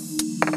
you